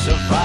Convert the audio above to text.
survive.